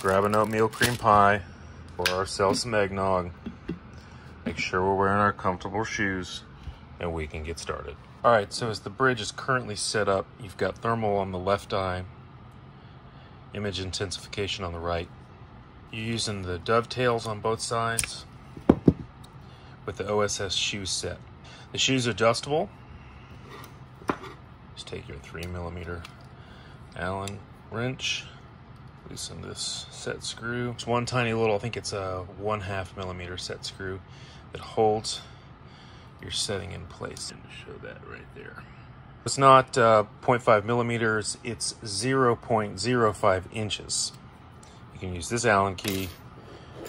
grab an oatmeal cream pie, pour ourselves some eggnog, make sure we're wearing our comfortable shoes, and we can get started. All right, so as the bridge is currently set up, you've got thermal on the left eye, image intensification on the right. You're using the dovetails on both sides with the OSS shoe set. The shoe's are adjustable. Just take your three millimeter Allen wrench, loosen this set screw. It's one tiny little, I think it's a one half millimeter set screw that holds your setting in place. And show that right there. It's not uh, 0.5 millimeters, it's 0.05 inches. You can use this Allen key.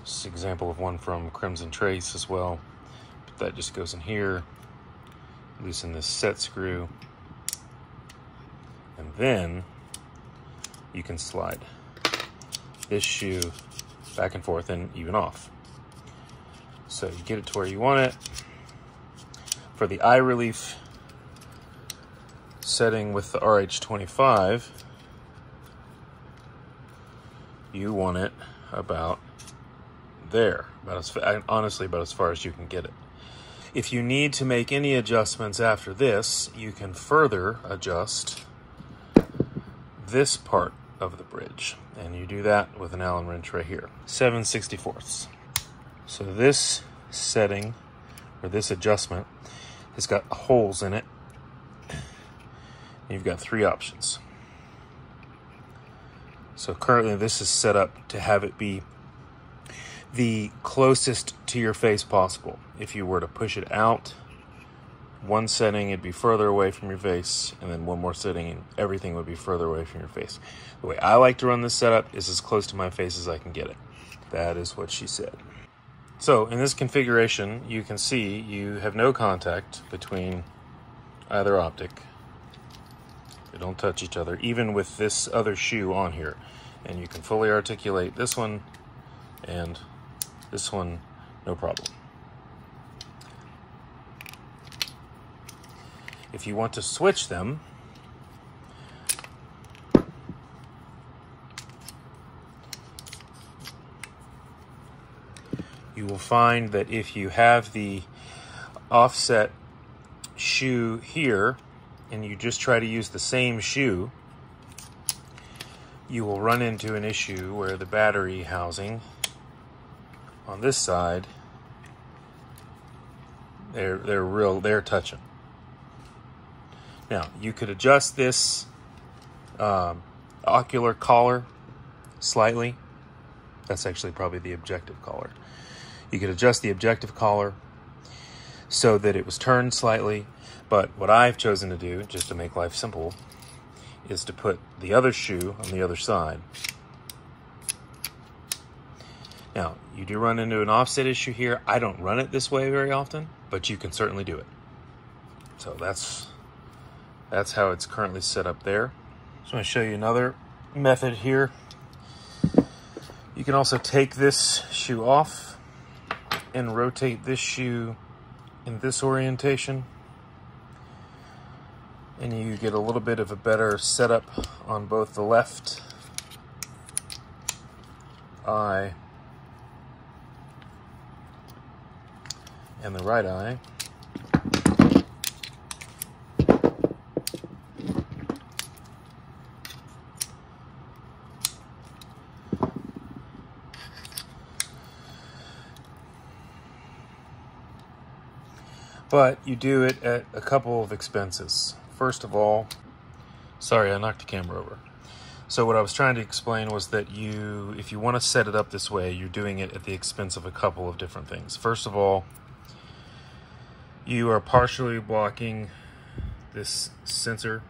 This example of one from Crimson Trace as well. But that just goes in here. Loosen this set screw. And then you can slide this shoe back and forth and even off. So you get it to where you want it. For the eye relief setting with the RH25, you want it about there, about as honestly about as far as you can get it. If you need to make any adjustments after this, you can further adjust this part of the bridge. And you do that with an Allen wrench right here. 7 64ths. So this setting, or this adjustment, has got holes in it. You've got three options. So currently this is set up to have it be the closest to your face possible. If you were to push it out, one setting it'd be further away from your face, and then one more setting and everything would be further away from your face. The way I like to run this setup is as close to my face as I can get it. That is what she said. So in this configuration, you can see you have no contact between either optic. They don't touch each other, even with this other shoe on here. And you can fully articulate this one and this one, no problem. If you want to switch them, you will find that if you have the offset shoe here and you just try to use the same shoe, you will run into an issue where the battery housing on this side they're they're real they're touching now you could adjust this um, ocular collar slightly that's actually probably the objective collar you could adjust the objective collar so that it was turned slightly but what I've chosen to do just to make life simple is to put the other shoe on the other side now, you do run into an offset issue here. I don't run it this way very often, but you can certainly do it. So that's that's how it's currently set up there. So I'm going to show you another method here. You can also take this shoe off and rotate this shoe in this orientation. And you get a little bit of a better setup on both the left eye and the right eye. But you do it at a couple of expenses. First of all, sorry, I knocked the camera over. So what I was trying to explain was that you, if you want to set it up this way, you're doing it at the expense of a couple of different things. First of all, you are partially blocking this sensor.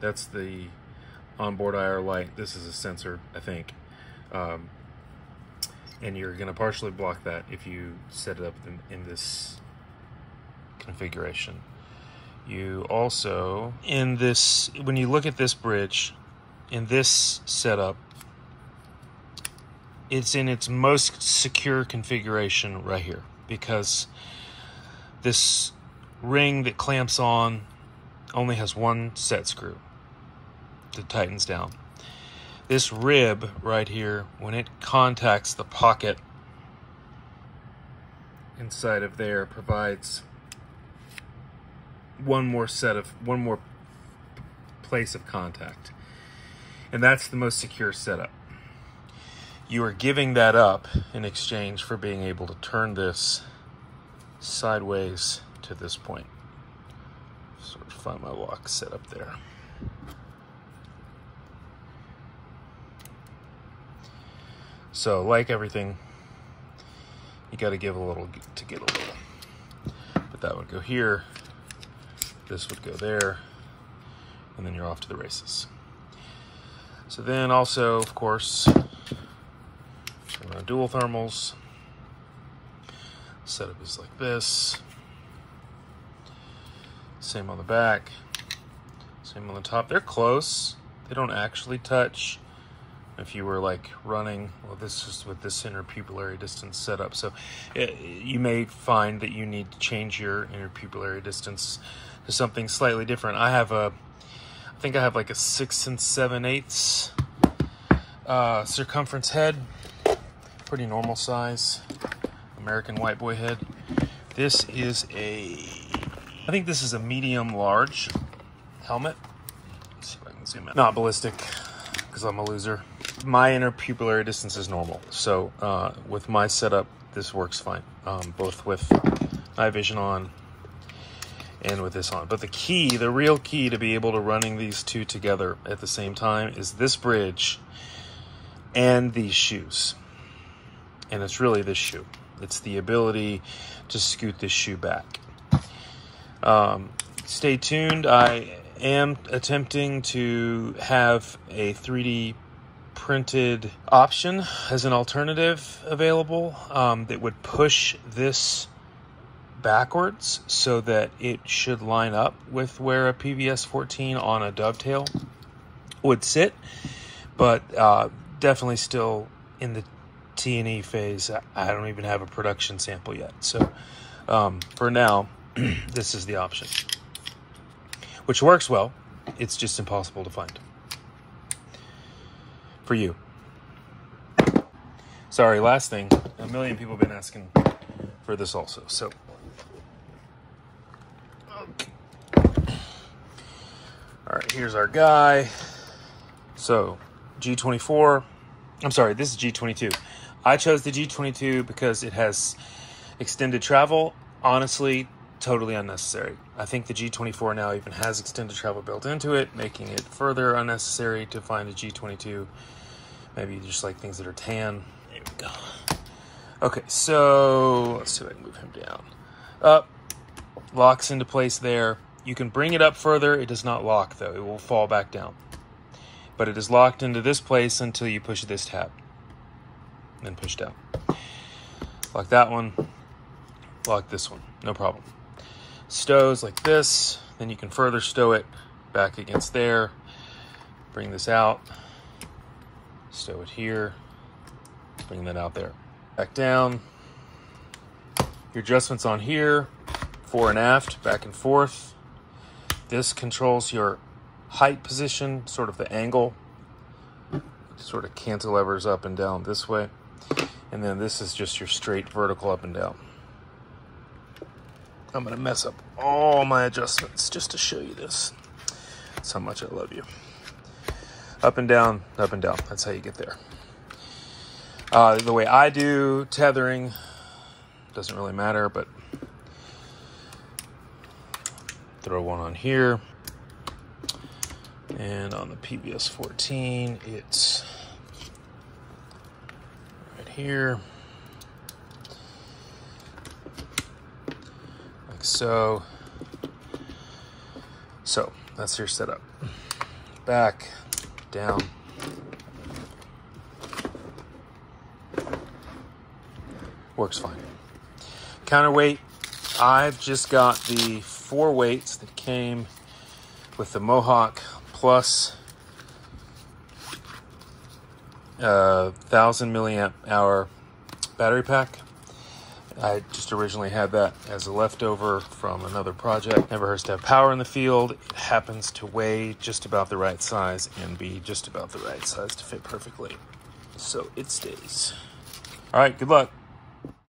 That's the onboard IR light. This is a sensor, I think. Um, and you're going to partially block that if you set it up in, in this configuration. You also, in this, when you look at this bridge, in this setup, it's in its most secure configuration right here because this ring that clamps on only has one set screw that tightens down. this rib right here, when it contacts the pocket inside of there, provides one more set of, one more place of contact. And that's the most secure setup. You are giving that up in exchange for being able to turn this sideways to this point. Sort of find my lock set up there. So, like everything, you got to give a little to get a little. But that would go here, this would go there, and then you're off to the races. So then also, of course, uh, dual thermals. Setup is like this. Same on the back. Same on the top. They're close. They don't actually touch if you were like running well this is with this interpupillary distance setup so it, you may find that you need to change your interpupillary distance to something slightly different. I have a i think i have like a six and seven eighths uh, circumference head pretty normal size american white boy head. This is a i think this is a medium large helmet. Let's see if i can zoom in. Not ballistic because i'm a loser. My interpupillary distance is normal. So uh, with my setup, this works fine, um, both with night vision on and with this on. But the key, the real key to be able to running these two together at the same time is this bridge and these shoes. And it's really this shoe. It's the ability to scoot this shoe back. Um, stay tuned. I am attempting to have a 3D printed option as an alternative available um, that would push this backwards so that it should line up with where a PVS 14 on a dovetail would sit, but uh, definitely still in the T&E phase. I don't even have a production sample yet. So um, for now, this is the option, which works well. It's just impossible to find for you. Sorry, last thing. A million people have been asking for this also. So, okay. All right, here's our guy. So, G24. I'm sorry, this is G22. I chose the G22 because it has extended travel. Honestly, totally unnecessary. I think the G24 now even has extended travel built into it, making it further unnecessary to find a G22 Maybe just like things that are tan. There we go. Okay, so let's see if I can move him down. Up, locks into place there. You can bring it up further. It does not lock though. It will fall back down. But it is locked into this place until you push this tab. Then push down. Lock that one. Lock this one. No problem. Stows like this. Then you can further stow it back against there. Bring this out stow it here, bring that out there. Back down. Your adjustments on here, fore and aft, back and forth. This controls your height position, sort of the angle. Sort of cantilevers up and down this way. And then this is just your straight vertical up and down. I'm gonna mess up all my adjustments just to show you this. That's how much I love you up and down, up and down. That's how you get there. Uh, the way I do tethering doesn't really matter, but throw one on here. And on the PVS 14, it's right here. Like so. So that's your setup. Back, down. Works fine. Counterweight, I've just got the four weights that came with the Mohawk Plus uh, 1000 milliamp hour battery pack. I just originally had that as a leftover from another project. Never hurts to have power in the field. It happens to weigh just about the right size and be just about the right size to fit perfectly. So it stays. All right, good luck.